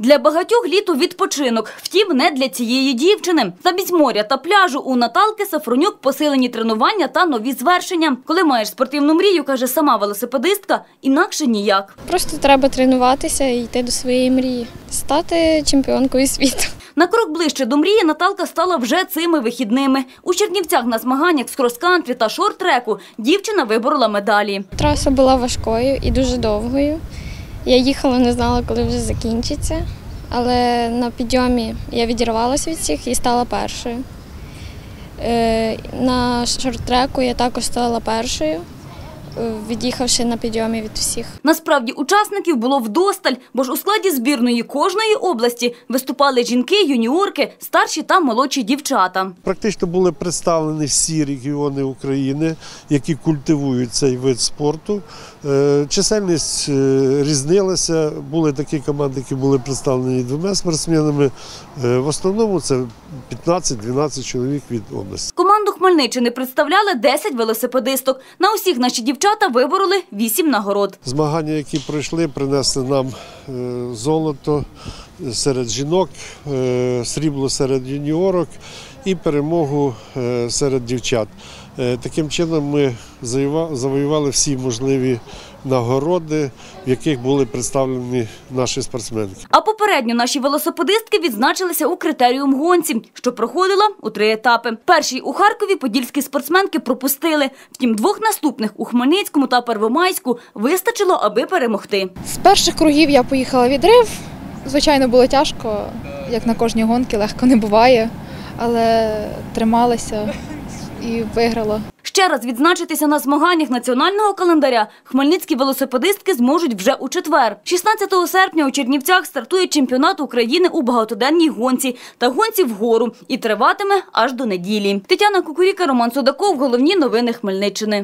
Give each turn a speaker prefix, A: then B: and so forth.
A: Для багатьох літо відпочинок. Втім, не для цієї дівчини. Замість моря та пляжу у Наталки Сафронюк посилені тренування та нові звершення. Коли маєш спортивну мрію, каже сама велосипедистка, інакше ніяк.
B: Просто треба тренуватися і йти до своєї мрії, стати чемпіонкою світу.
A: На крок ближче до мрії Наталка стала вже цими вихідними. У Чернівцях на змаганнях з крос-кантрі та шорт-треку дівчина виборола медалі.
B: Траса була важкою і дуже довгою. Я їхала, не знала, коли вже закінчиться. Але на підйомі я відірвалася від всіх і стала першою. Е, На шорт-треку я також стала першою, від'їхавши на підйомі від всіх.
A: Насправді учасників було вдосталь, бо ж у складі збірної кожної області виступали жінки, юніорки, старші та молодші дівчата.
C: Практично були представлені всі регіони України, які культивують цей вид спорту. Е, Чисельність е, різнилася. Були такі команди, які були представлені двома спортсменами. Е, В основному це 15-12 чоловік від області.
A: Хмельниччини представляли 10 велосипедисток. На усіх наші дівчата вибороли 8 нагород.
C: Змагання, які пройшли, принесли нам е, золото серед жінок, е, срібло серед юніорок і перемогу е, серед дівчат. Таким чином ми завоювали всі можливі нагороди, в яких були представлені наші спортсменки.
A: А попередньо наші велосипедистки відзначилися у критеріум гонці, що проходила у три етапи. Перший у Харкові подільські спортсменки пропустили. Втім, двох наступних у Хмельницькому та Первомайську вистачило, аби перемогти.
D: З перших кругів я поїхала відрив. Звичайно, було тяжко, як на кожній гонці, легко не буває, але трималася і виграла.
A: Ще раз відзначитися на змаганнях національного календаря хмельницькі велосипедистки зможуть вже у четвер. 16 серпня у Чернівцях стартує чемпіонат України у багатоденній гонці та гонці вгору і триватиме аж до неділі. Тетяна Кукуріка, Роман Судаков. Головні новини Хмельниччини.